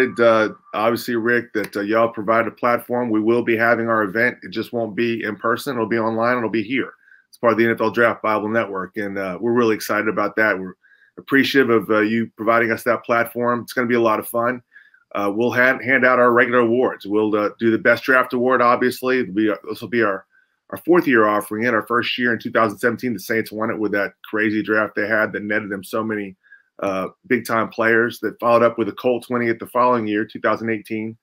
excited, uh, obviously, Rick, that uh, y'all provide a platform. We will be having our event. It just won't be in person. It'll be online. It'll be here. It's part of the NFL Draft Bible Network, and uh, we're really excited about that. We're appreciative of uh, you providing us that platform. It's going to be a lot of fun. Uh, we'll hand, hand out our regular awards. We'll uh, do the best draft award, obviously. Be, this will be our, our fourth year offering it. Our first year in 2017, the Saints won it with that crazy draft they had that netted them so many uh, big time players that followed up with the Colts winning it the following year, 2018.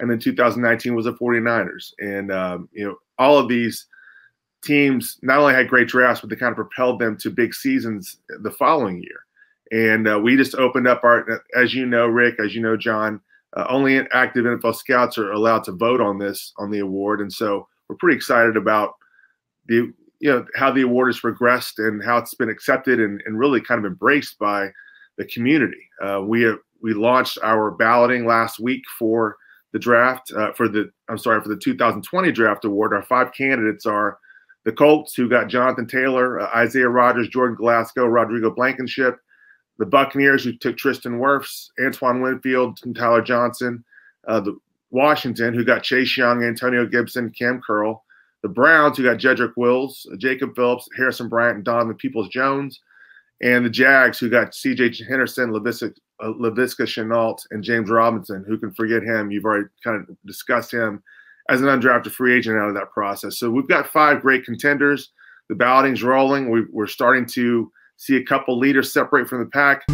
And then 2019 was the 49ers. And, um, you know, all of these teams not only had great drafts, but they kind of propelled them to big seasons the following year. And uh, we just opened up our, as you know, Rick, as you know, John, uh, only active NFL scouts are allowed to vote on this on the award, and so we're pretty excited about the you know how the award has progressed and how it's been accepted and, and really kind of embraced by the community. Uh, we have we launched our balloting last week for the draft uh, for the I'm sorry for the 2020 draft award. Our five candidates are the Colts, who got Jonathan Taylor, uh, Isaiah Rodgers, Jordan Glasgow, Rodrigo Blankenship the Buccaneers, who took Tristan Wirfs, Antoine Winfield, and Tyler Johnson. Uh, the Washington, who got Chase Young, Antonio Gibson, Cam Curl. The Browns, who got Jedrick Wills, Jacob Phillips, Harrison Bryant, and Donovan Peoples Jones. And the Jags, who got CJ Henderson, Laviska, uh, Laviska Shenault, and James Robinson. Who can forget him? You've already kind of discussed him as an undrafted free agent out of that process. So we've got five great contenders. The balloting's rolling. We, we're starting to see a couple leaders separate from the pack.